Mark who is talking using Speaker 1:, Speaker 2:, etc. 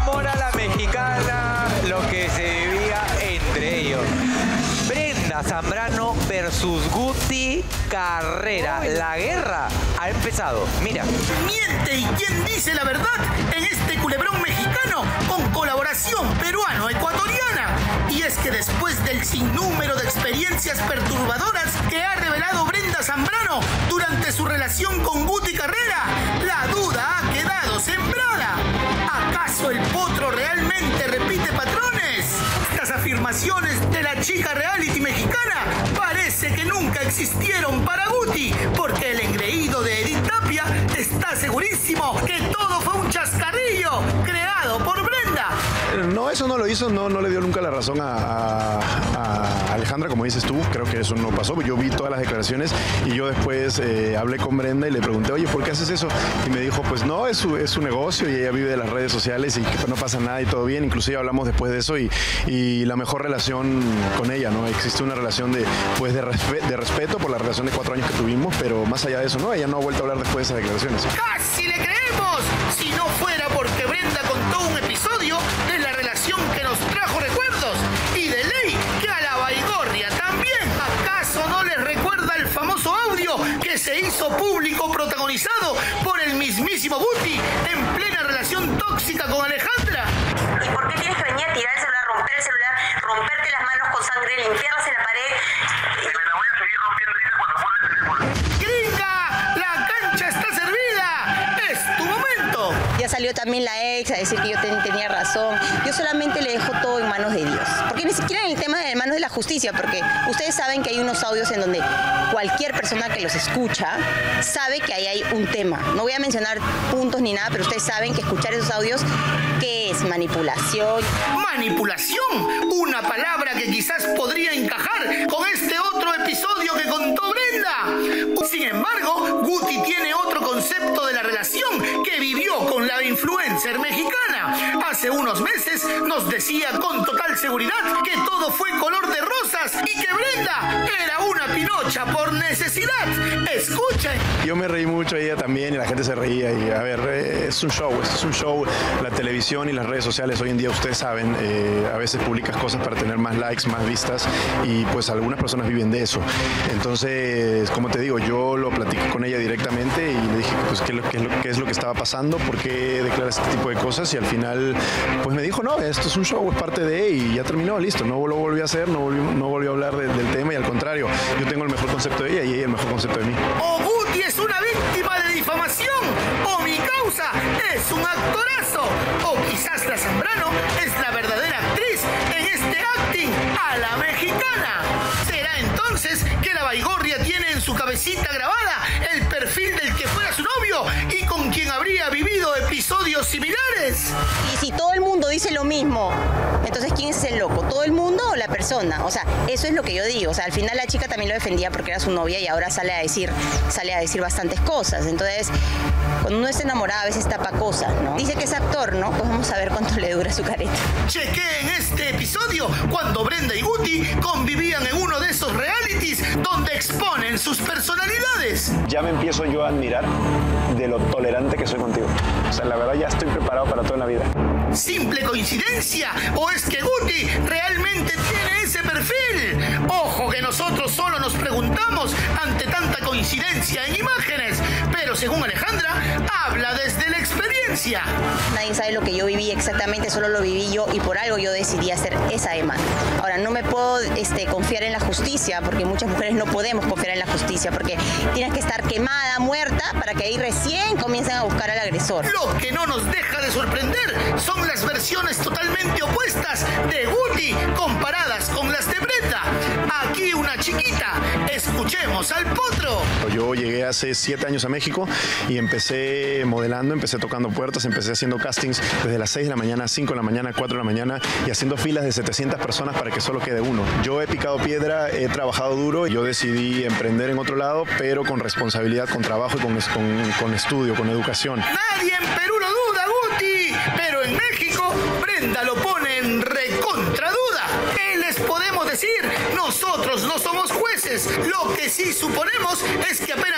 Speaker 1: amor a la mexicana lo que se vivía entre ellos. Brenda Zambrano versus Guti Carrera. La guerra ha empezado. Mira.
Speaker 2: Miente y quién dice la verdad en este culebrón mexicano con colaboración peruano-ecuatoriana. Y es que después del sinnúmero de experiencias perturbadoras que ha revelado Brenda Zambrano durante su relación con Guti Carrera, existieron para Guti, porque el engreído de Edith Tapia está
Speaker 3: Eso no lo hizo, no, no le dio nunca la razón a, Alejandra, como dices tú, creo que eso no pasó. Yo vi todas las declaraciones y yo después eh, hablé con Brenda y le pregunté, oye, ¿por qué haces eso? Y me dijo, pues no, es su, es su negocio y ella vive de las redes sociales y no pasa nada y todo bien. Inclusive hablamos después de eso y, la mejor relación con ella, ¿no? Existe una relación de, pues de, de respeto por la relación de cuatro años que tuvimos, pero más allá de eso, no, ella no ha vuelto a hablar después de esas declaraciones.
Speaker 2: ¡Casi le creemos! Si no fuera porque Brenda contó un público protagonizado por el mismísimo Guti en plena relación tóxica con Alejandra?
Speaker 4: ¿Y por qué tienes que venir a tirar el celular, romper el celular, romperte las manos con sangre, limpiarlas en la pared?
Speaker 2: La
Speaker 5: ex a decir que yo ten- tenía razón. Yo solamente le dejo todo en manos de Dios. Porque ni siquiera en el tema de manos de la justicia, porque ustedes saben que hay unos audios en donde cualquier persona que los escucha sabe que ahí hay un tema. No voy a mencionar puntos ni nada, pero ustedes saben que escuchar esos audios, ¿qué es? Manipulación.
Speaker 2: Manipulación, una palabra que quizás podría encajar con influencer mexicana. Nos decía con total seguridad que todo fue color de rosas y que Brenda era una pinocha por necesidad. Escuchen.
Speaker 3: Yo me reí mucho, ella también, y la gente se reía. Y a ver, es un show, es un show. La televisión y las redes sociales hoy en día, ustedes saben, eh, a veces publicas cosas para tener más likes, más vistas, y pues algunas personas viven de eso. Entonces, como te digo, yo lo platiqué con ella directamente y le dije pues, qué, es qué qué es lo que estaba pasando, por qué declaras este tipo de cosas, y al final, pues me dijo, no, esto es un show, es parte de, y ya terminó, listo, no lo volví a hacer, no volví, no volvió a hablar de- del tema, y al contrario, yo tengo el mejor concepto de ella y ella el mejor concepto de mí.
Speaker 2: O Guti es una víctima de difamación, o mi causa es un actorazo, o quizás la Zambrano es la verdadera actriz en este acting a la mexicana. ¿Será entonces que la Baigorria tiene en su cabecita grabada el perfil del que fuera su novio y con quien habría vivido episodios similares?
Speaker 5: Dice lo mismo, entonces ¿quién es el loco? ¿Todo el mundo o la persona? O sea, eso es lo que yo digo. O sea, al final la chica también lo defendía porque era su novia y ahora sale a decir, sale a decir bastantes cosas. Entonces, cuando uno está enamorado a veces tapa cosas, ¿no? Dice que es actor, ¿no? Pues vamos a ver cuánto le dura su careta.
Speaker 2: Chequé en este episodio cuando Brenda y Guti convivían en uno de esos realities donde exponen sus personalidades.
Speaker 3: ya me empiezo yo a admirar de lo tolerante que soy contigo. O sea, la verdad ya estoy preparado para toda la vida.
Speaker 2: ¿Simple coincidencia? ¿O es que Guti realmente tiene ese perfil? Ojo que nosotros solo nos preguntamos ante tanta coincidencia en imágenes, pero según Alejandra, habla desde la experiencia.
Speaker 5: Nadie sabe lo que yo viví exactamente, solo lo viví yo y por algo yo decidí hacer esa demanda. Ahora, no me puedo este, confiar en la justicia, porque muchas mujeres no podemos confiar en la justicia, porque tienes que estar quemada, muerta, para que ahí recién comiencen a buscar al agresor.
Speaker 2: Lo que no nos deja de sorprender son las versiones
Speaker 3: Llegué hace siete años a México y empecé modelando, empecé tocando puertas, empecé haciendo castings desde las 6 de la mañana, 5 de la mañana, 4 de la mañana y haciendo filas de 700 personas para que solo quede uno. Yo he picado piedra, he trabajado duro, yo decidí emprender en otro lado, pero con responsabilidad, con trabajo y con, con, con estudio, con educación.
Speaker 2: Nadie en Perú lo duda, Guti. Lo que sí suponemos es que apenas